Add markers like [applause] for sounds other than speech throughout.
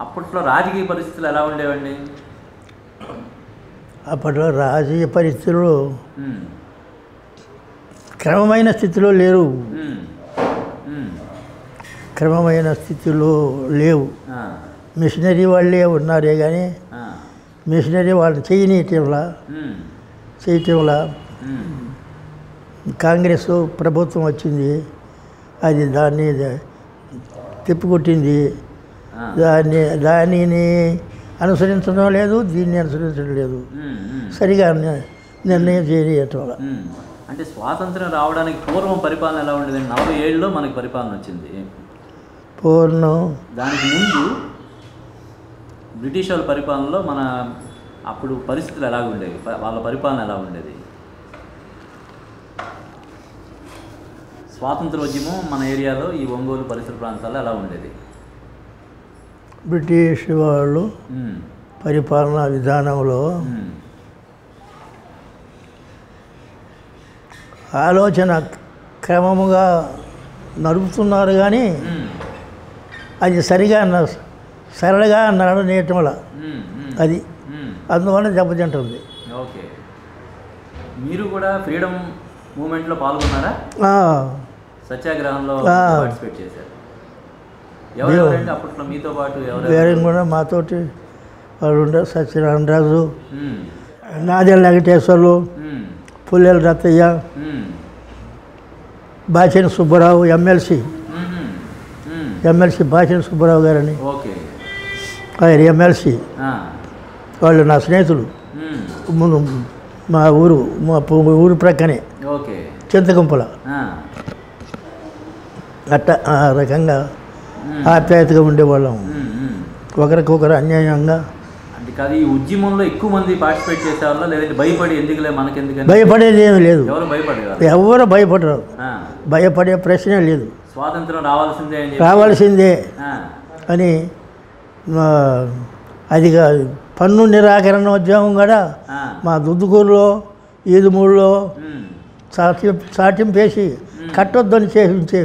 అప్పట్లో రాజకీయ పరిస్థితులు ఎలా ఉండేవండి? అప్పట్లో రాజకీయ పరిస్థితులు క్రమమైన స్థితిలో లేరు. క్రమమైన స్థితిలో లేవు. మిషనరీ వాళ్ళే ఉన్నారే కానీ మిషనరీ వాళ్ళని చేయనీయటంలా చేయటంలా కాంగ్రెస్ ప్రభుత్వం వచ్చింది. అది దాన్ని తిప్పికొట్టింది. దాన్ని దానిని అనుసరించడం లేదు దీన్ని అనుసరించడం లేదు. సరిగా నిర్ణయం చేయటం. అంటే స్వాతంత్రం రావడానికి పూర్వం పరిపాలన ఎలా ఉండేదండి? నలభై ఏళ్ళలో మనకి పరిపాలన వచ్చింది. పూర్ణం. దానికి ముందు బ్రిటిష్ వాళ్ళ పరిపాలనలో మన అప్పుడు పరిస్థితులు ఎలా ఉండేవి? వాళ్ళ పరిపాలన ఎలా ఉండేది? స్వాతంత్రోద్యమం మన ఏరియాలో ఈ ఒంగోలు పరిసర ప్రాంతాల్లో ఎలా ఉండేది? బ్రిటిష్ వాళ్ళు పరిపాలనా విధానంలో ఆలోచన క్రమముగా నడుపుతున్నారు కానీ అది సరిగా సరళగా నడనేయటం వల్ల అది. అందువల్ల దెబ్బతింటుంది. ఓకే. మీరు కూడా ఫ్రీడమ్ మూమెంట్లో పాల్గొన్నారా? సత్యాగ్రహంలో. పార్టిసిపేట్ చేశారు ఎవరెవరండి అప్పట్లో మీతో పాటు వేరే కూడా మాతోటి వాళ్ళు ఉండే సత్యనారాయణరాజు నాదెల వెంకటేశ్వర్లు పుల్లెల రత్తయ్య బాచెని సుబ్బారావు ఎమ్మెల్సీ. ఎమ్మెల్సీ బాచెని సుబ్బారావు గారని. ఆయన ఎమ్మెల్సీ. వాళ్ళు నా స్నేహితులు. ముందు మా ఊరు మా ఊరు ప్రక్కనే. చింతకుంపల. అట్ట ఆ రకంగా ఆప్యాయతగా ఉండేవాళ్ళం. ఒకరికొకరు అన్యాయంగా అంటే కాదు ఈ ఉద్యమంలో ఎక్కువ మంది పార్టిసిపేట్ చేసేవాళ్ళ లేదంటే భయపడి ఎందుకులే మనకెందుకని? భయపడేది ఏమీ లేదు. ఎవరు భయపడరు భయపడే ప్రశ్నే లేదు. స్వాతంత్రం రావాల్సిందే రావాల్సిందే అని అది కాదు పన్ను నిరాకరణ ఉద్యమం కూడా మా దుద్దుకూరులో ఈదుమూడులో ఉమ్, చాటి చాటింపేసి కట్టొద్దని చేసించే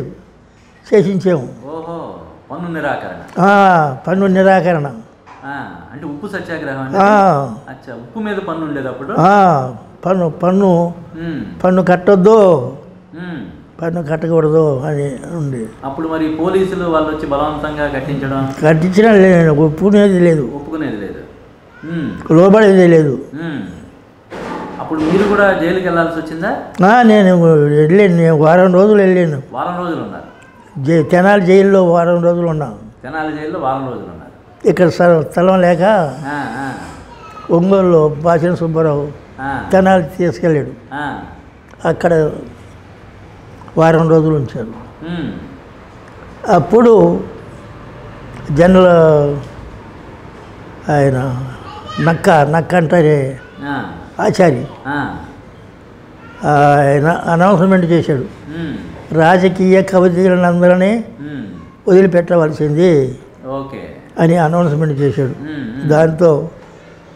చేసించాము. ఓహో. పన్ను నిరాకరణ. పన్ను నిరాకరణ. అంటే ఉప్పు సత్యాగ్రహం అచ్చా ఉప్పు మీద పన్ను ఉండేది అప్పుడు? పన్ను పన్ను. పన్ను కట్టొద్దు. పన్ను కట్టకూడదు అని ఉంది. అప్పుడు మరి పోలీసులు వాళ్ళు వచ్చి బలవంతంగా కట్టించడం? కట్టించిన లేదు ఒప్పుకునేది లేదు. ఒప్పుకునేది లేదు. లోబడేది లేదు. అప్పుడు మీరు కూడా జైలుకి వెళ్ళాల్సి వచ్చిందా నేను వెళ్ళాను వారం రోజులు వెళ్ళాను. వారం రోజులు ఉన్నారు. జై తెనాలి జైల్లో వారం రోజులు ఉన్నాను తెనాలి జైల్లో వారం రోజులు ఉన్నారు. ఇక్కడ స్థలం స్థలం లేక ఒంగోలులో బాసిన సుబ్బారావు తెనాలి తీసుకెళ్ళాడు. అక్కడ వారం రోజులు ఉంచారు. అప్పుడు జనరల్ ఆయన నక్క నక్క అంటారే ఆచారి ఆయన అనౌన్స్మెంట్ చేశాడు. రాజకీయ కవితలందరినీ వదిలిపెట్టవలసింది అని అనౌన్స్మెంట్ చేశాడు. దాంతో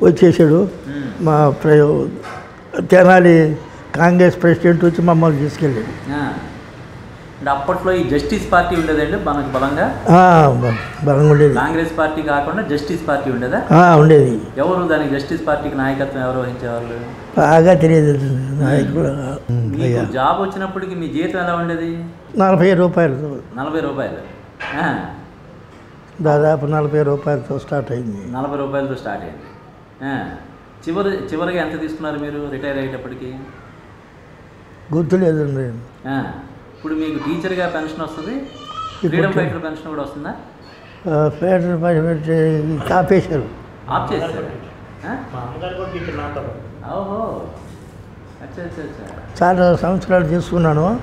వచ్చేసాడు మా ప్ర తెనాలి కాంగ్రెస్ ప్రెసిడెంట్ వచ్చి మమ్మల్ని తీసుకెళ్ళాడు. అంటే అప్పట్లో ఈ జస్టిస్ పార్టీ ఉండేదండి మనకు బలంగా? బలంగా ఉండేది. కాంగ్రెస్ పార్టీ కాకుండా జస్టిస్ పార్టీ ఉండేదా? ఉండేది. ఎవరు దానికి జస్టిస్ పార్టీకి నాయకత్వం ఎవరు వహించేవాళ్ళు? బాగా తెలియదు. మీకు జాబ్ వచ్చినప్పటికి మీ జీతం ఎలా ఉండేది? నలభై రూపాయలు. నలభై రూపాయలు. దాదాపు నలభై రూపాయలతో స్టార్ట్ అయింది. నలభై రూపాయలతో స్టార్ట్ అయింది. చివరి చివరిగా ఎంత తీసుకున్నారు మీరు? రిటైర్ అయ్యేటప్పటికి? గుర్తులేదండి ఆ, ఇప్పుడు మీకు టీచర్గా పెన్షన్ వస్తుంది ఫ్రీడమ్ ఫైటర్ పెన్షన్ కూడా వస్తుందా? ఫేడరల్ పెట్టి ఆపేశారు. ఆఫ్ చేస్తారు? ఓహో. చాలా సంవత్సరాలు తీసుకున్నాను.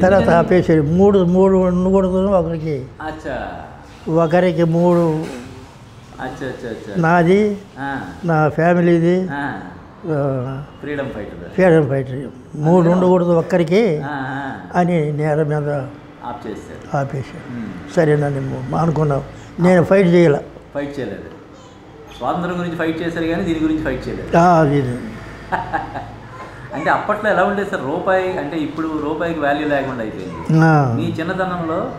తర్వాత? ఆపేశారు. మూడు మూడు ఉండకూడదు ఒకరికి. ఒకరికి మూడు. నాది ఆ, నా ఫ్యామిలీది. ఆ. Freedom fighter. Federal fighter. మూడు ఉండకూడదు ఒక్కరికి. అని నేల మీద ఆపేశారు. ఉమ్. సరేనని అనుకున్నాం నేను ఫైట్ చేయాల. ఫైట్ చేయలేదు. స్వాతంత్రం గురించి ఫైట్ చేశారు కానీ దీని గురించి ఫైట్ చేయలేదు. [laughs] అంటే అప్పట్లో ఎలా ఉండేది సార్? రూపాయి అంటే ఇప్పుడు రూపాయికి వాల్యూ లేకుండా అయిపోయింది. మీ చిన్నతనంలో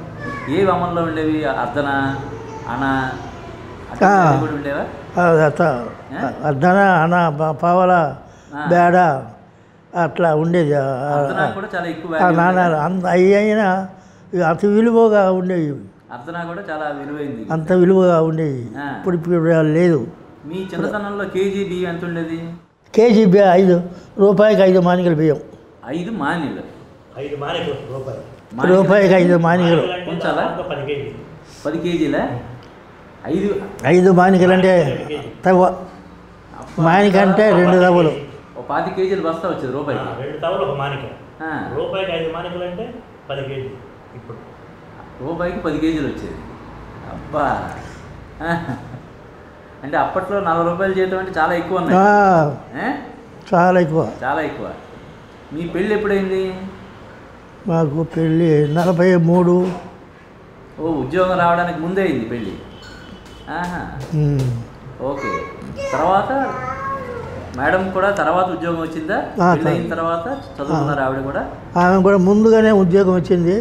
ఏవి అమల్లో ఉండేవి? అర్ధన అణ ఉండేవా? అర్ధన అన ప- పావల. బేడ అట్లా ఉండేది. ఉండేది. అంత అవి అయినా అంత విలువగా ఉండేవి. అర్ధనా కూడా చాలా విలువైంది. అంత విలువగా ఉండేవి. ఇప్పుడు ఇప్పుడు లేదు. మీ చిన్నతనంలో కేజీ బియ్యం ఎంత ఉండేది? కేజీ బియ్యం ఐదు రూపాయికి ఐదు మానికలు బియ్యం. ఐదు మానీలు ఐదు మానికలు రూపాయికి ఐదు మానికలు. పది కేజీలు. పది కేజీలా? ఐదు. ఐదు మానికలు అంటే తవ్వ. మానిక అంటే రెండు తవ్వలు. ఓ పాతి కేజీలు బస్తా వచ్చేది రూపాయికి. రెండు తవలు ఒక మానిక. ఆ, రూపాయికి ఐదు మానికలు అంటే పది కేజీలు ఇప్పుడు. రూపాయికి పది కేజీలు వచ్చేది. అబ్బా. అంటే అప్పట్లో నలభై రూపాయలు చేయటం అంటే చాలా ఎక్కువ ఉన్నాయి? చాలా ఎక్కువ. చాలా ఎక్కువ. మీ పెళ్ళి ఎప్పుడైంది? మాకు పెళ్ళి నలభై మూడు. ఓ ఉద్యోగం రావడానికి ముందే అయింది పెళ్ళి. ఓకే. తర్వాత మేడం కూడా తర్వాత ఉద్యోగం వచ్చిందా? అయిన తర్వాత చదువుకున్నారు ఆవిడ కూడా? ఆమె కూడా ముందుగానే ఉద్యోగం వచ్చింది.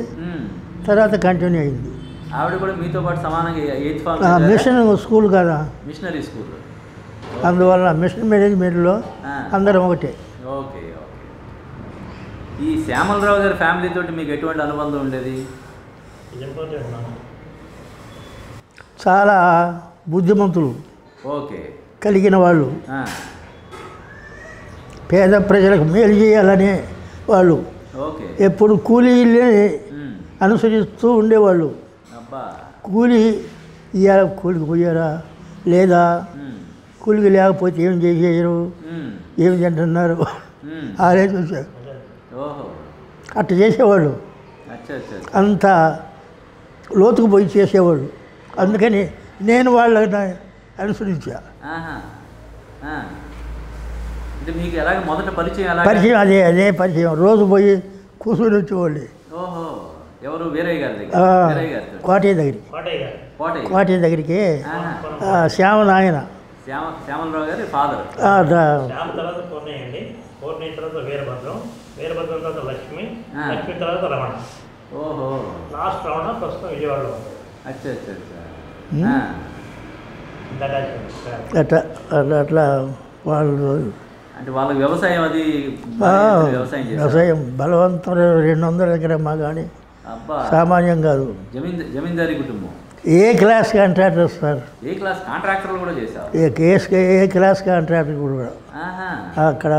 తర్వాత కంటిన్యూ అయింది. ఆవిడ కూడా మీతో పాటు సమానంగా ఎయిత్ ఆ, ఫామ్ మిషన్ స్కూల్ కదా. Missionary school. అందువల్ల మిషన్ మేనేజ్మెంట్లో. అందరం ఒకటే. Okay okay. ఈ శ్యామలరావు గారి ఫ్యామిలీ తోటి మీకు ఎటువంటి అనుబంధం ఉండేది? చాలా బుద్ధిమంతులు ఓకే. కలిగిన వాళ్ళు. పేద ప్రజలకు మేలు చేయాలనే వాళ్ళు. ఎప్పుడు ఉమ్. అనుసరిస్తూ ఉండేవాళ్ళు. కూలి ఇయ్యాల కూలికి పోయారా? లేదా. కూలికి లేకపోతే ఏం చేసేయరు. ఏం తింటున్నారు? [laughs] ఓహో. అట్లా చేసేవాళ్ళు. అంత లోతుకు పోయి చేసేవాళ్ళు. అందుకని నేను వాళ్ళని అనుసరించా. అంటే మీకు ఎలాగ మొదట పరిచయం ఎలా పరిచయం అదే అదే పరిచయం. రోజు పోయి కూర్చొని వచ్చేవాళ్ళు. ఓహో. ఎవరు? వీరయ్య గారి దగ్గర. కోటయ్య దగ్గరికి. కోటయ్య గారు. కోటయ్య. కోటయ్య దగ్గరికి. శ్యామ నాయన. శ్యామ శ్యామలరావు గారి ఫాదర్. శ్యామ తర్వాత పూర్ణయ్య అండి. పూర్ణయ్య తర్వాత వీరభద్రం. వీరభద్రం తర్వాత లక్ష్మి. తర్వాత రమణ. ఓహో. లాస్ట్ రమణ ప్రస్తుతం విజయవాడలో అచ్చా అచ్చా అచ్చా. అట్లా అట్లా అట్లా వాళ్ళు అంటే వ్యవసాయం అది వ్యవసాయం బలవంతం రెండు వందల దగ్గర మా కానీ సామాన్యం కాదు. జమీందారీ కుటుంబం. A class contractor sir? A class కాంట్రాక్టర్లు కూడా చేశారు A case A class contractor కూడా అక్కడ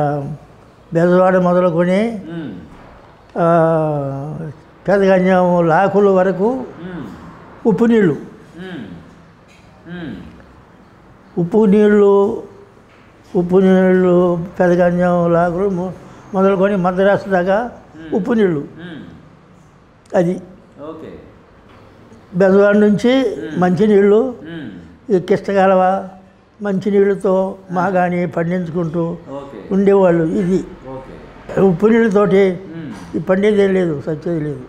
బెజవాడ మొదలుకొని పెదగంజం లాకుల వరకు. ఉప్పు నీళ్ళు. ఉప్పు నీళ్ళు ఉప్పు నీళ్ళు పెదగంజం లాకులు మొ- మొదలుకొని మద్రాసు దాకా ఉప్పు నీళ్ళు. అది. ఓకే. బెజవాడ నుంచి మంచినీళ్ళు కిష్టకాలవ మంచినీళ్ళతో మాగాని పండించుకుంటూ ఉండేవాళ్ళు. ఇది. ఉప్పు నీళ్ళతోటి పండేదే లేదు సచ్చేది లేదు.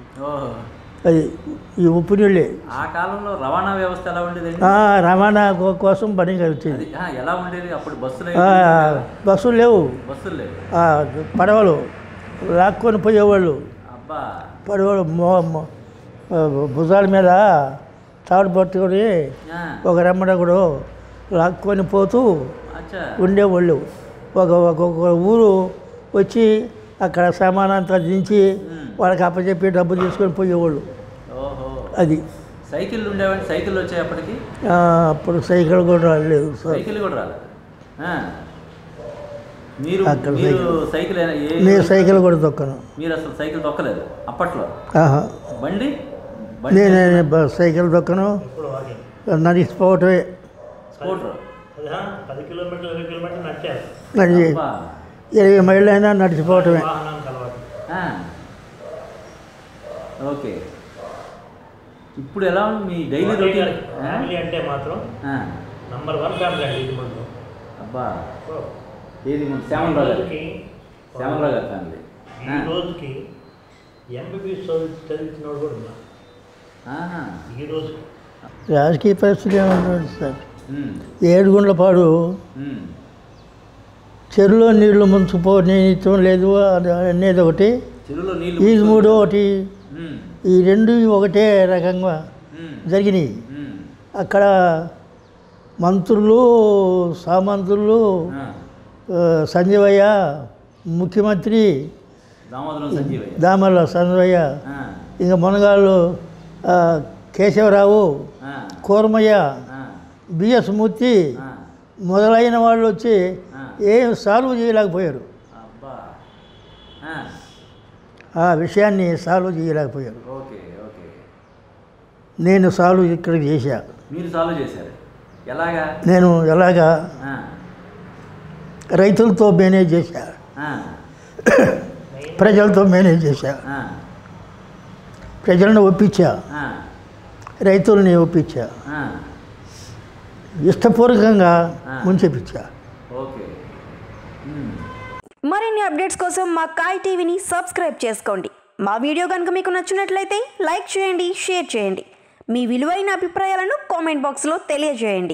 అది ఈ ఉప్పు నీళ్ళే ఆ కాలంలో రవాణా వ్యవస్థ ఎలా ఉండేదండి? ఆ, రవాణా కోసం పని ఆ, ఎలా ఉండేది? అప్పుడు బస్సులు బస్సులు లేవు. బస్సులు లేవు. పడవలు. లాక్కొని పోయేవాళ్ళు. అబ్బా. పడవలు భుజాల మీద తాడు పట్టుకొని ఒక రమ్మడగుడు లాక్కొని పోతూ ఉండేవాళ్ళు. ఒక ఒక్కొక్క ఊరు వచ్చి అక్కడ సామానంతా దించి. వాళ్ళకి అప్పచెప్పి డబ్బు తీసుకొని పోయేవాళ్ళు. ఓహో. అది. సైకిల్ ఉండేవండి సైకిల్ వచ్చాయి అప్పటికి? అప్పుడు సైకిల్ కూడా లేదు సార్. సైకిల్ కూడా రాలేదు. ఆ. మీరు సైకిల్ నేను సైకిల్ కూడా తొక్కను. మీరు అసలు సైకిల్ తొక్కలేదు అప్పట్లో. బండి? నేను సైకిల్ తొక్కను. వాకింగ్. నడిచిపోవటమే స్కూటర్ ఇరవై మైళ్ళు అయినా నడిచిపోవటమే. ఓకే. ఇప్పుడు ఎలా ఉంది మీ డైలీ రొటీన్ ఫ్యామిలీ అంటే మాత్రం నంబర్ వన్ ఫ్యామిలీ అండి ఇది ముందు అబ్బా. ఏది ముందు శ్యామలరావు గారు రోజుకి శ్యామలరావు గారి ఫ్యామిలీ ఈ రోజుకి ఎంబీబీఎస్ చదువు చదివించిన వాడు కూడా ఉన్నారు ఆహా. ఈ రోజుకి. రాజకీయ పరిస్థితి ఏమన్నా సార్. ఏడుగుండ్లపాడు. చెరువులో నీళ్ళు ముంచుపో నీతం లేదు అది అనేది ఒకటి. ఈ మూడు ఒకటి. ఈ రెండు ఒకటే రకంగా. జరిగినాయి. అక్కడ మంత్రులు సామంతులు సంజీవయ్య ముఖ్యమంత్రి సంజీవయ్య ఆ, ఇంకా మునగాళ్ళు కేశవరావు కూర్మయ్య బిఎస్ మూర్తి మొదలైన వాళ్ళు వచ్చి. ఏం సాల్వ్ చేయలేకపోయారు అబ్బా ఆ, ఆ విషయాన్ని సాల్వ్ చేయలేకపోయారు. నేను సాల్వ్ ఇక్కడ చేశా. మీరు సాల్వ్ చేశారు. ఎలాగా? నేను ఎలాగా రైతులతో మేనేజ్ చేశా. ప్రజలతో మేనేజ్ చేశా. ప్రజలను ఒప్పించా. రైతుల్ని ఒప్పించా. ఇష్టపూర్వకంగా ఆ. ముంచెపించా ఓకే. మరిన్ని అప్డేట్స్ కోసం మా కాయ్ టీవీని సబ్స్క్రైబ్ చేసుకోండి. మా వీడియో కనుక మీకు నచ్చినట్లయితే లైక్ చేయండి షేర్ చేయండి. మీ విలువైన అభిప్రాయాలను కామెంట్ బాక్స్లో తెలియజేయండి.